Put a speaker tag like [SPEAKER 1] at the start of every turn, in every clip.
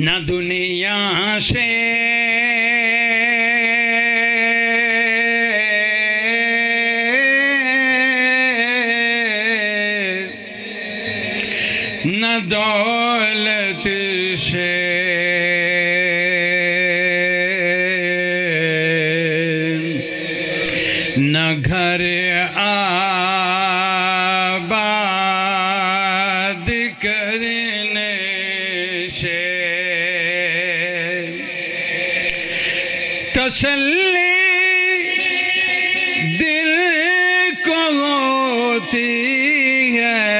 [SPEAKER 1] न दुनिया से तसल्ली दिल को होती है।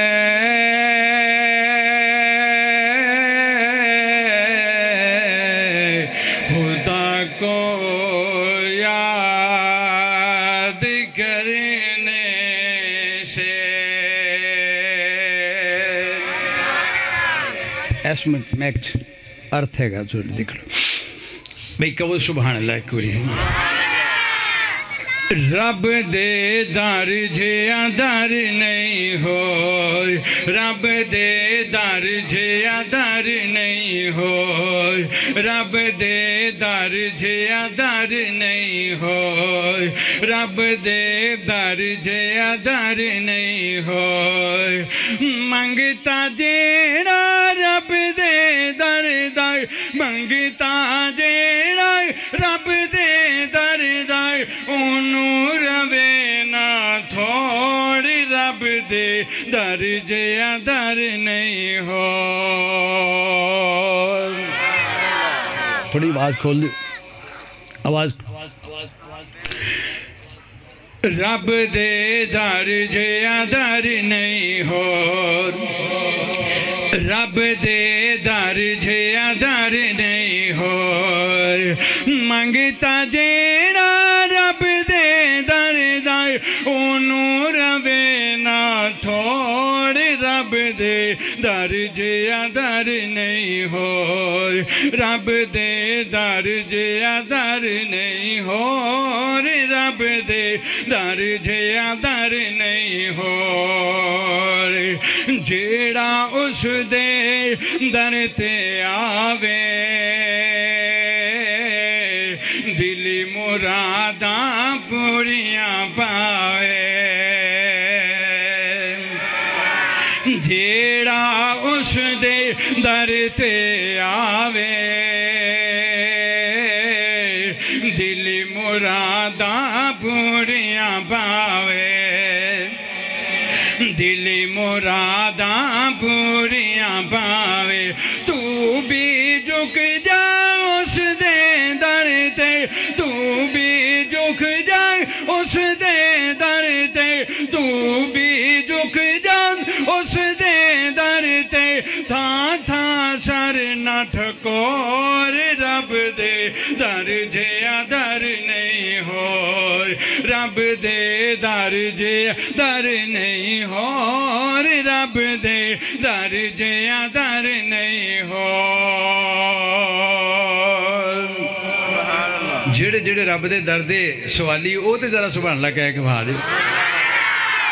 [SPEAKER 1] से। अर्थ हैगा जो देख लो। भाई कहो सुबहान अल्लाह कोरी रब दे दर जिया दर नहीं हो रब दे दर जिया दर नहीं हो रब दे दर जिया दर नहीं हो रब दे दर जिया दर नहीं हो मंगता जेड़ा मंगता जेड़ा रब दे दर दर ओनू रवे ना थोड़ी रब दे दर जिया दर नहीं हो। थोड़ी आवाज़ खोल दो। आवाज़। रब दे दर जिया दर नहीं हो। रब दे दर जे दर नहीं हो मंगता जेड़ा जिया दर नहीं हो रब दे दर जिया दर नहीं हो रब दे दर जिया दर नहीं हो जेड़ा उस दे दर ते आवे, दिली मुरादा दर ते आवे। दिल मुरादा पूरियां पावे। दिल मुरादा पूरियां पावे ਦਰ ਜਿਆ ਦਰ ਨਹੀਂ ਹੋਰ ਰੱਬ ਦੇ ਦਰ ਜਿਆ ਦਰ ਨਹੀਂ ਹੋਰ ਰੱਬ ਦੇ ਦਰ ਜਿਆ ਦਰ ਨਹੀਂ ਹੋਰ ਜਿਹੜੇ ਜਿਹੜੇ ਰੱਬ ਦੇ ਦਰ ਦੇ ਸਵਾਲੀ, ਉਹ ਤੇ ਜਰਾ ਸੁਭਾਨ ਲਾ ਕਹਿ ਕੇ ਵਾਹ ਦੇ।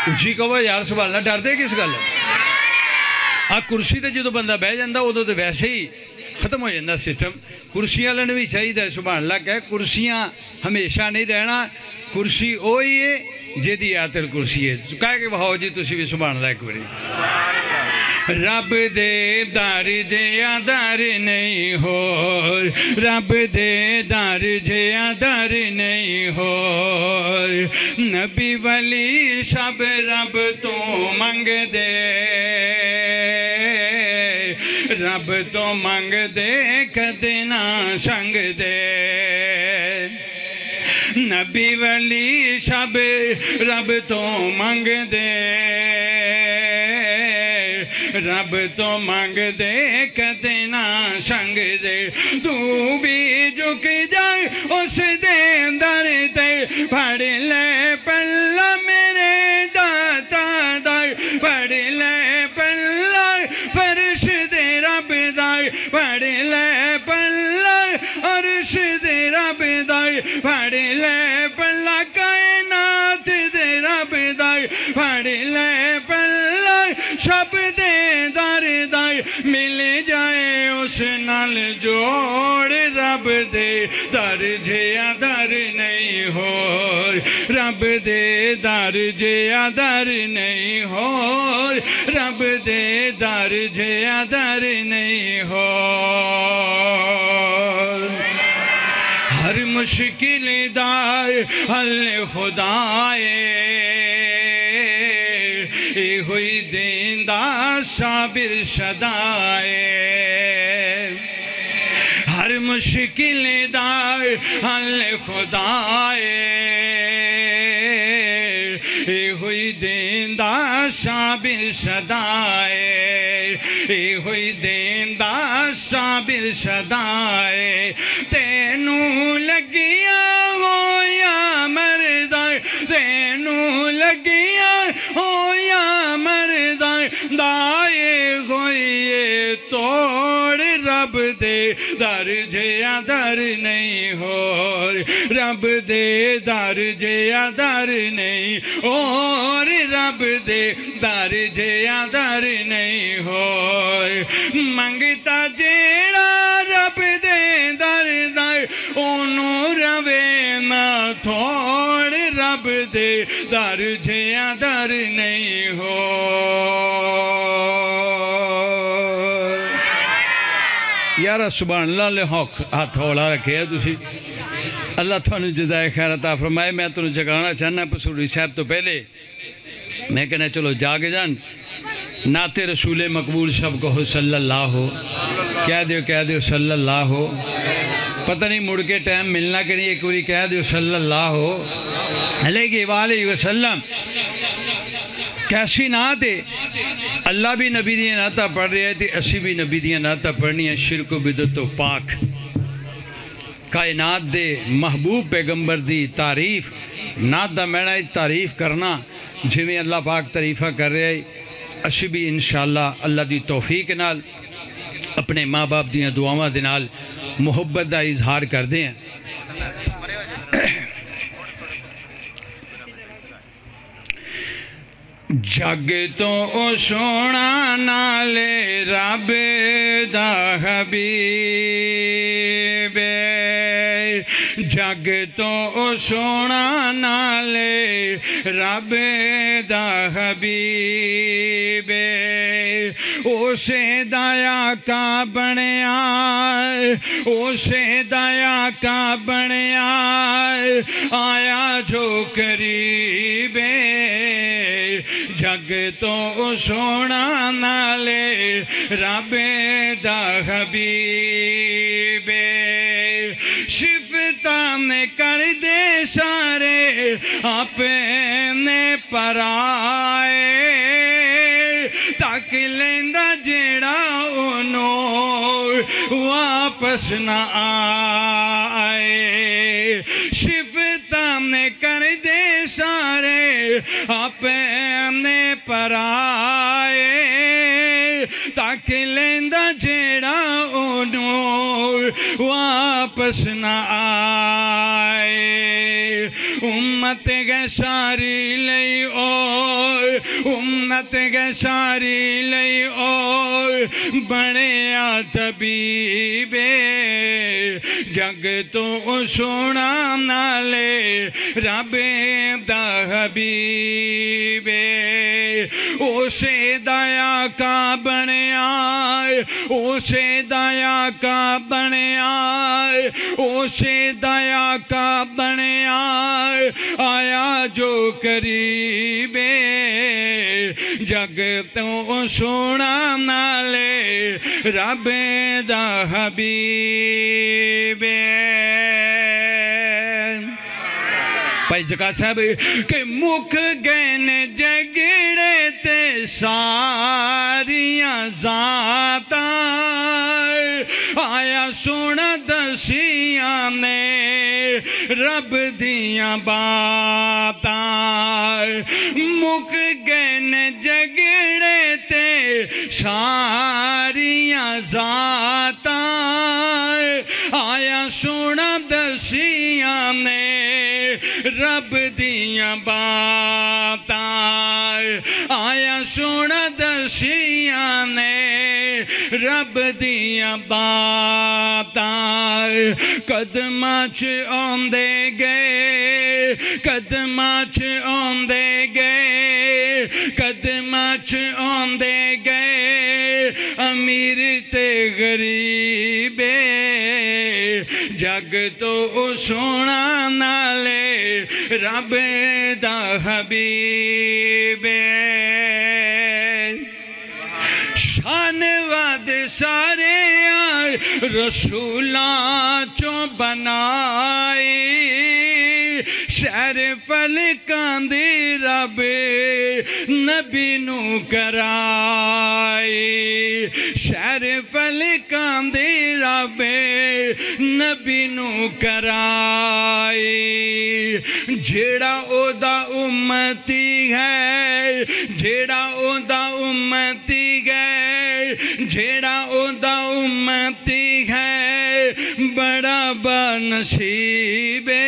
[SPEAKER 1] ਉੱਚੀ ਕਹੋ ਯਾਰ ਸੁਭਾਨ ਲਾ ਡਰਦੇ ਕਿਸ ਗੱਲ? ਆ ਕੁਰਸੀ ਤੇ ਜਦੋਂ ਬੰਦਾ ਬਹਿ ਜਾਂਦਾ, ਉਦੋਂ ਤੇ ਵੈਸੇ ਹੀ ਖਤਮ ਹੋ ਜਾਂਦਾ ਸਿਸਟਮ ਕੁਰਸੀਆਂ ਵਾਲਿਆਂ ਨੂੰ ਵੀ ਚਾਹੀਦਾ ਸੁਭਾਨ ਅੱਲਾਹ ਕਹਿ, ਕੁਰਸੀਆਂ ਹਮੇਸ਼ਾ ਨਹੀਂ ਰਹਿਣਾ। ਕੁਰਸੀ ਉਹੀ ਹੈ ਜਿਹਦੀ ਆਤਰ ਕੁਰਸੀ ਹੈ ਕਹਿ ਕੇ ਵਹਾਓ ਜੀ ਤੁਸੀਂ ਵੀ, ਸੁਭਾਨ ਅੱਲਾਹ ਇੱਕ ਵਾਰੀ। ਰੱਬ ਦੇ ਦਰ ਜਿਆ ਦਰ ਨਹੀਂ ਹੋ ਰੱਬ ਦੇ ਦਰ ਜਿਆ ਦਰ ਨਹੀਂ ਹੋ ਨਬੀ ਵਲੀ ਸਭ ਰੱਬ ਤੋਂ ਮੰਗਦੇ। रब तो मंग दे कदना संग दे। नबी वली सब रब तो मंग दे। रब तो मंग दे कदना संग दे। तू भी झुक जाए, उस दे दर दे। फड़ ले पल्ला मेरे पढ़ ले पल्ला अर्श तेरा बेदाई पढ़ ले पल्ला कायनात तेरा बेदाई पढ़ ले पल्ला शब्द दर दाए मिल जाए उस नाल जोड़। रब दे दर जिया दर नहीं हो रब दे दर जिया दर नहीं हो रब दे दर जिया दर नहीं हो हर मुश्किल दार हल खुदाए। हुई देंदा साबिर सदाए। हर मुश्किल दार हल खुदाए। हुई देंदा साबिर सदाए। हुई देंदा साबिर सदाए। तेनू लगिया तोड़ रब दे दर जिया दर नहीं हो रब दे दर जिया दर नहीं और रब दे दर जिया दर नहीं हो मंगता जेड़ा रब दे दर दर ओनू रवे ना थोड़ रब दे दर जिया दर नहीं यारा ला ले हौक हाथ हौला रखे तुम अल्लाह थानू जजाय खैरता फरमाए मैं तेन जगाना चाहना पसूरी साहब तो पहले मैं कहना चलो जाग जान नाते रसूल मकबूल सब कहो सल्ला हो कह दो कह दो सल्ला हो पता नहीं मुड़ के टाइम मिलना कि नहीं एक बार कह दो सल्ला हो अलग वाले वसलम कैसी ना थे ਅੱਲਾ ਵੀ ਨਬੀ ਦੀਆਂ ਨਾਤਾਂ ਪੜ੍ਹ ਰਿਹਾ ਤੇ ਅਸੀਂ ਵੀ ਨਬੀ ਦੀਆਂ ਨਾਤਾਂ ਪੜ੍ਹਨੀਆਂ ਸ਼ਿਰਕ ਬਿਦਤ ਤੋਂ ਪਾਕ ਕਾਇਨਾਤ ਦੇ ਮਹਬੂਬ ਪੈਗੰਬਰ ਦੀ ਤਾਰੀਫ ਨਾਤ ਦਾ ਮੈਣਾ ਇਹ ਤਾਰੀਫ ਕਰਨਾ ਜਿਵੇਂ ਅੱਲਾ ਪਾਕ ਤਾਰੀਫਾਂ ਕਰ ਰਿਹਾ ਹੈ ਅਸੀਂ ਵੀ ਇਨਸ਼ਾਅੱਲਾ ਅੱਲਾ ਦੀ ਤੌਫੀਕ ਨਾਲ ਆਪਣੇ ਮਾਪੇ ਦੀਆਂ ਦੁਆਵਾਂ ਦੇ ਨਾਲ ਮੁਹੱਬਤ ਦਾ ਇਜ਼ਹਾਰ ਕਰਦੇ ਹਾਂ ਜੱਗ ਤੋਂ ਉਹ ਸੋਹਣਾ ਨਾਲੇ ਰੱਬ ਦਾ ਹਬੀਬ ਏ। ਜੱਗ ਤੋਂ ਉਹ ਸੋਹਣਾ ਨਾਲੇ ਰੱਬ ਦਾ ਹਬੀਬ ਏ। ਉਸੇ ਦਾ ਆਕਾ ਬਣਿਆ ਉਸੇ ਦਾ ਆਕਾ ਬਣਿਆ ਆਇਆ ਜੋ ਕਰੀਬੇ ਜੱਗ ਤੋਂ ਸੋਹਣਾ ਨਾਲੇ ਰੱਬੇ ਦਾ ਹਬੀਬੇ ਸਿਫਤਾਂ ਨੇ ਕਰਦੇ ਸਾਰੇ ਆਪੇ ਨੇ ਪਰਾਏ ਤੱਕ ਲੈਂਦਾ ਜਿਹੜਾ ਉਹਨੂੰ ਵਾਪਸ ਨਾ ਆਏ ਸਿਫਤਾਂ ਨੇ ਕਰਦੇ ਸਾਰੇ ਆਪੇ ਨੇ पराए ताकी लड़ा उन वापसि न ഉമ്മത്തുക ശാരീലൈ ഓ ഉമ്മത്തുക ശാരീലൈ ओ बने തബീബേ जग तो सुना नाले, रब दा हबीबे। उसे दया का बनया उसे दया का बनया उसे दया का आए। ਆਇਆ ਜੋ ਕਰੀਬੇ, ਜਗ ਤੋਂ ਸੋਹਣਾ ਨਾਲੇ ਰੱਬ ਦਾ ਹਬੀਬੇ। ਭਾਈ ਜਗਾ ਸਾਹਿਬ, ਕਿ ਮੁੱਕ ਗਏ ਨੇ ਜਗੜੇ ਤੇ ਸਾਰੀਆਂ ਜ਼ਾਤਾਂ ਆਇਆ ਸੁਣ ਦਸੀਆਂ ਨੇ। रब दिया बाता। मुक गैन जगड़े ते सारिया जाता। आया सुना दसिया ने रब दिया बा ਆਇਆ ਸੁਣ ਦਸੀਆਂ ਨੇ ਰੱਬ ਦੀਆਂ ਬਾਤਾਂ। ਕਦਮਾਂ 'ਚ ਆਉਂਦੇ ਗਏ, ਕਦਮਾਂ 'ਚ ਆਉਂਦੇ ਗਏ, ਕਦਮਾਂ 'ਚ ਆਉਂਦੇ ਗਏ। ਅਮੀਰ ਤੇ ਗਰੀਬੇ, ਜਗ ਤੋਂ ਉਹ ਸੋਹਣਾ ਨਾਲੇ ਰੱਬ ਦਾ ਹਬੀਬੇ। अनवद सारे रसूला चो बनाए। शहर पल कांदे रब नबी नू कराए। शहर पल कांदे रब नबी नू कराए। जड़ा ओदा उम्मती है, जड़ा ओदा उम्मती जेड़ा ओदा उम्मती है, बड़ा बनसीबे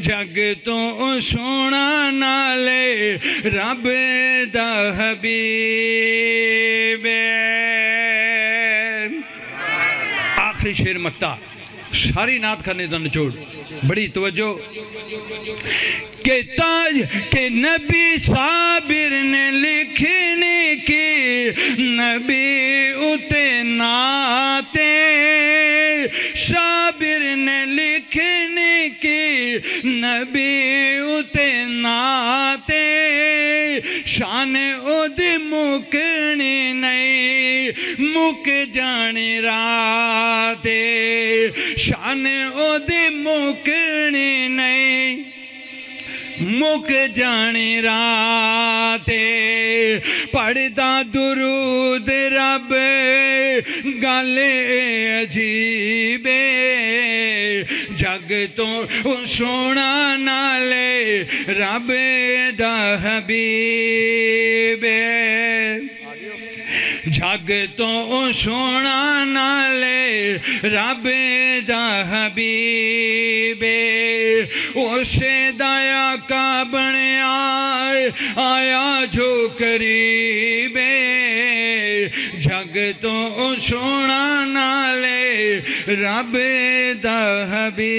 [SPEAKER 1] जग तो सोना नाले, रब दा आखिरी शेर मकता, सारी नाथ करने का निचोड़। बड़ी तवज्जो। के ताज के नबी साबिर ने लिखने नबी उते नाते शाबिर ने लिखने की नबी उते नाते शान ओदी मुकनी नहीं मुक जानी राते, शान ओदी मुकनी नहीं मुक जानी राते। पढ़दा दुरूद रब गले अजीबे जग तो सोना नाले रब दा हबीबे ਜਗ ਤੋਂ ਸੋਹਣਾ ਨਾਲੇ ਰੱਬ ਦਾ ਹਬੀਬੇ ਉਸੇ ਦਾ ਆਕਾ ਬਣਿਆ ਆਇਆ ਜੋ ਕਰੀਬੇ ਜਗ ਤੋਂ ਸੋਹਣਾ ਨਾਲੇ ਰੱਬ ਦਾ ਹਬੀਬ